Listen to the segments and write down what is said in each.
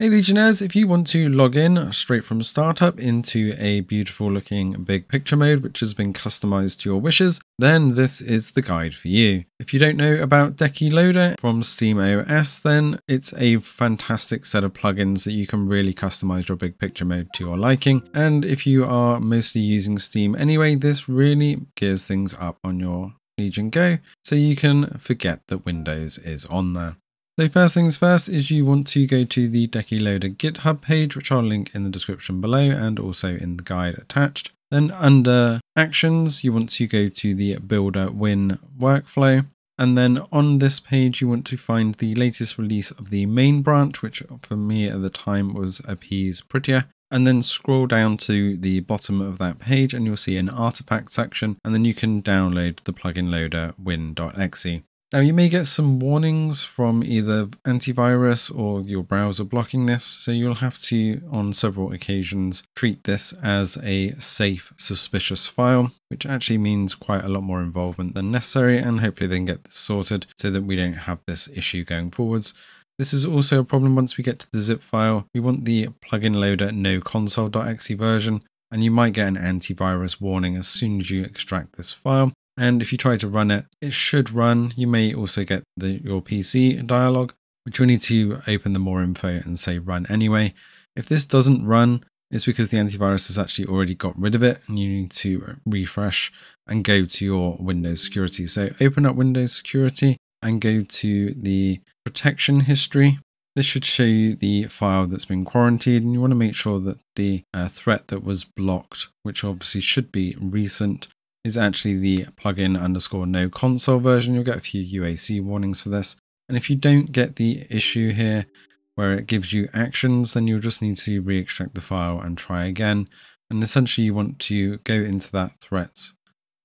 Hey Legionnaires, if you want to log in straight from startup into a beautiful looking big picture mode which has been customized to your wishes, then this is the guide for you. If you don't know about Decky Loader from Steam OS, then it's a fantastic set of plugins that you can really customize your big picture mode to your liking. And if you are mostly using Steam anyway, this really gears things up on your Legion Go so you can forget that Windows is on there. So first things first is you want to go to the Decky Loader GitHub page, which I'll link in the description below and also in the guide attached. Then under actions, you want to go to the builder win workflow. And then on this page, you want to find the latest release of the main branch, which for me at the time was Appease Prettier. And then scroll down to the bottom of that page and you'll see an artifact section. And then you can download the plugin loader win.exe. Now you may get some warnings from either antivirus or your browser blocking this, so you'll have to, on several occasions, treat this as a safe, suspicious file, which actually means quite a lot more involvement than necessary, and hopefully they can get this sorted so that we don't have this issue going forwards. This is also a problem once we get to the zip file. We want the plugin loader no console.exe version, and you might get an antivirus warning as soon as you extract this file. And if you try to run it, it should run. You may also get the, your PC dialog, which you'll need to open the more info and say run anyway. If this doesn't run, it's because the antivirus has actually already got rid of it and you need to refresh and go to your Windows security. So open up Windows security and go to the protection history. This should show you the file that's been quarantined and you want to make sure that the uh, threat that was blocked, which obviously should be recent, is actually the plugin underscore no console version. You'll get a few UAC warnings for this. And if you don't get the issue here where it gives you actions, then you'll just need to re-extract the file and try again. And essentially you want to go into that threats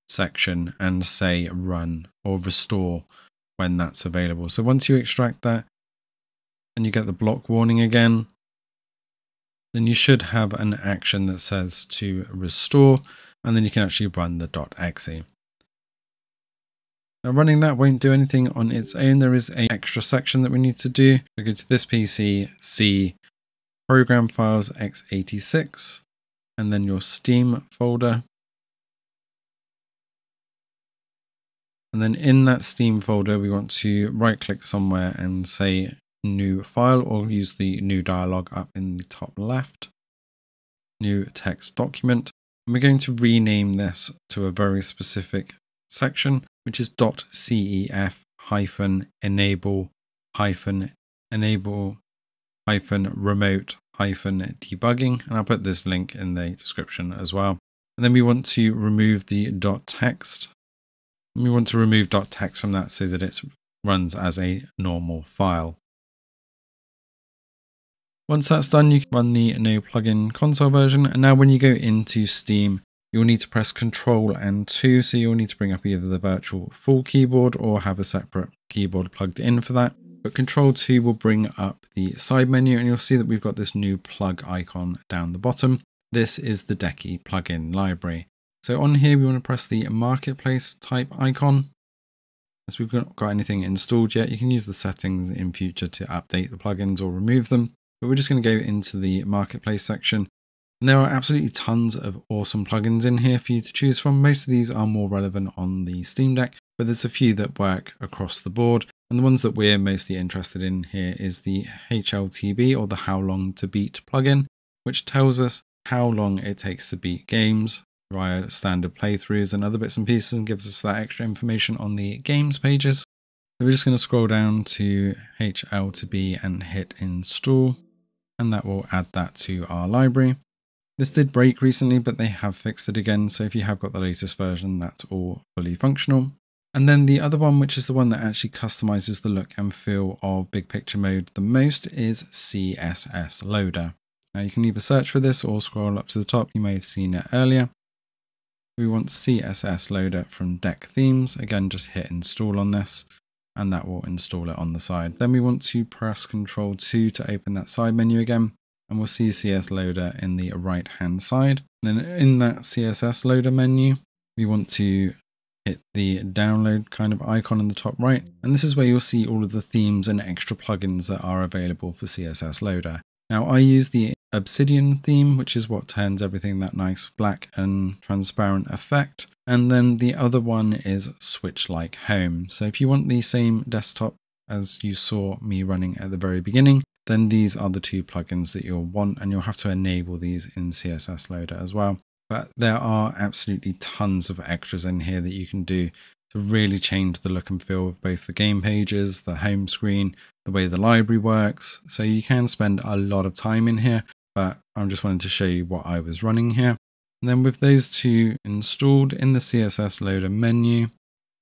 section and say run or restore when that's available. So once you extract that and you get the block warning again, then you should have an action that says to restore and then you can actually run the .exe. Now running that won't do anything on its own. There is an extra section that we need to do. So go to this PC, C, program files x86, and then your Steam folder. And then in that Steam folder, we want to right click somewhere and say new file or use the new dialog up in the top left. New text document. And we're going to rename this to a very specific section, which is .cef hyphen enable hyphen enable hyphen remote hyphen debugging. And I'll put this link in the description as well. And then we want to remove the .text. We want to remove .text from that so that it runs as a normal file. Once that's done, you can run the no plugin console version. And now when you go into Steam, you'll need to press Control and 2. So you'll need to bring up either the virtual full keyboard or have a separate keyboard plugged in for that. But Control 2 will bring up the side menu and you'll see that we've got this new plug icon down the bottom. This is the Decky plugin library. So on here, we want to press the marketplace type icon. As we've not got anything installed yet, you can use the settings in future to update the plugins or remove them but we're just going to go into the marketplace section. And there are absolutely tons of awesome plugins in here for you to choose from. Most of these are more relevant on the Steam Deck, but there's a few that work across the board. And the ones that we're mostly interested in here is the HLTB or the How Long to Beat plugin, which tells us how long it takes to beat games via standard playthroughs and other bits and pieces and gives us that extra information on the games pages. So we're just going to scroll down to hl HLTB and hit install and that will add that to our library. This did break recently, but they have fixed it again. So if you have got the latest version, that's all fully functional. And then the other one, which is the one that actually customizes the look and feel of big picture mode the most is CSS Loader. Now you can either search for this or scroll up to the top. You may have seen it earlier. We want CSS Loader from Deck Themes. Again, just hit install on this and that will install it on the side. Then we want to press Control 2 to open that side menu again and we'll see CSS Loader in the right hand side. Then in that CSS Loader menu, we want to hit the download kind of icon in the top right. And this is where you'll see all of the themes and extra plugins that are available for CSS Loader. Now I use the obsidian theme, which is what turns everything that nice black and transparent effect. And then the other one is switch like home. So if you want the same desktop as you saw me running at the very beginning, then these are the two plugins that you'll want and you'll have to enable these in CSS Loader as well. But there are absolutely tons of extras in here that you can do to really change the look and feel of both the game pages, the home screen, the way the library works. So you can spend a lot of time in here, but I'm just wanting to show you what I was running here. And then with those two installed in the CSS Loader menu,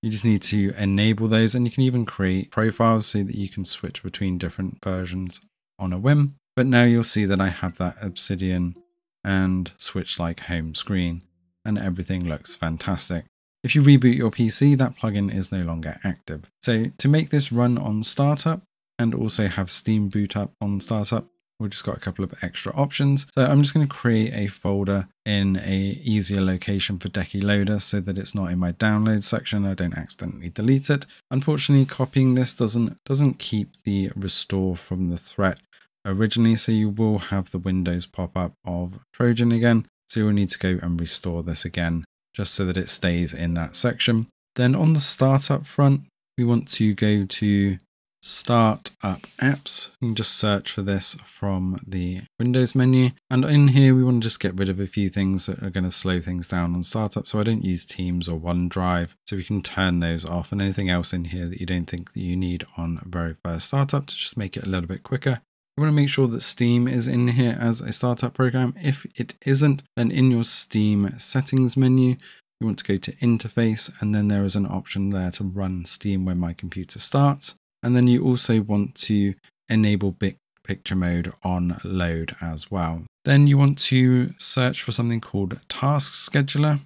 you just need to enable those and you can even create profiles so that you can switch between different versions on a whim. But now you'll see that I have that Obsidian and switch like home screen and everything looks fantastic. If you reboot your PC, that plugin is no longer active. So to make this run on startup and also have Steam boot up on startup, we've just got a couple of extra options. So I'm just going to create a folder in a easier location for Decky Loader so that it's not in my download section. I don't accidentally delete it. Unfortunately, copying this doesn't doesn't keep the restore from the threat originally. So you will have the Windows pop up of Trojan again. So you'll need to go and restore this again just so that it stays in that section. Then on the startup front, we want to go to start up apps and just search for this from the Windows menu. And in here, we want to just get rid of a few things that are going to slow things down on startup. So I don't use Teams or OneDrive. So we can turn those off and anything else in here that you don't think that you need on very first startup to just make it a little bit quicker. You want to make sure that Steam is in here as a startup program. If it isn't, then in your Steam settings menu, you want to go to interface and then there is an option there to run Steam when my computer starts. And then you also want to enable big picture mode on load as well. Then you want to search for something called task scheduler.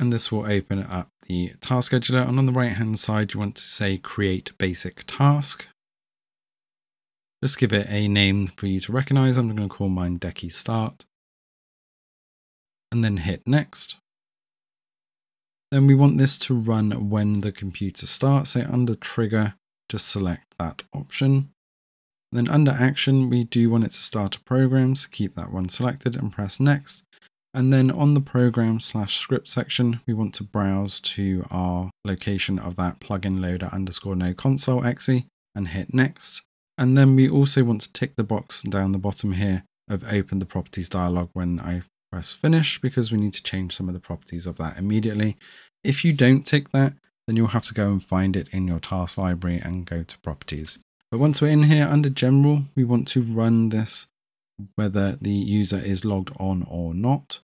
And this will open up the task scheduler. And on the right hand side, you want to say create basic task. Just give it a name for you to recognize. I'm going to call mine Decky Start. And then hit next. Then we want this to run when the computer starts. So under trigger, just select that option. Then under action, we do want it to start a program. So keep that one selected and press next. And then on the program slash script section, we want to browse to our location of that plugin loader underscore no console exe and hit next. And then we also want to tick the box down the bottom here of open the properties dialog when I press finish because we need to change some of the properties of that immediately. If you don't tick that, then you'll have to go and find it in your task library and go to properties. But once we're in here under general, we want to run this whether the user is logged on or not.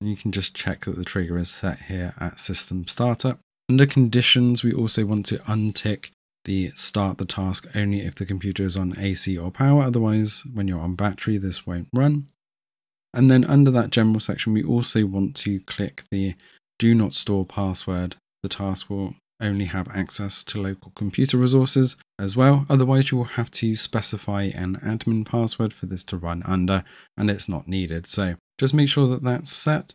And you can just check that the trigger is set here at system startup. Under conditions, we also want to untick the start the task only if the computer is on AC or power. Otherwise, when you're on battery, this won't run. And then under that general section, we also want to click the do not store password. The task will only have access to local computer resources as well. Otherwise, you will have to specify an admin password for this to run under, and it's not needed. So just make sure that that's set.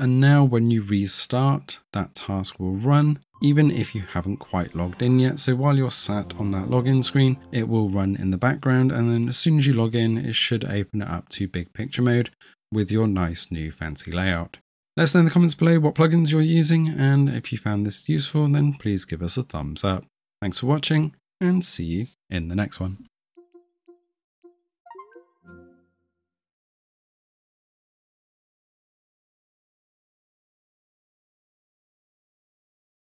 And now when you restart, that task will run, even if you haven't quite logged in yet. So while you're sat on that login screen, it will run in the background. And then as soon as you log in, it should open it up to big picture mode with your nice new fancy layout. Let us know in the comments below what plugins you're using, and if you found this useful, then please give us a thumbs up. Thanks for watching, and see you in the next one.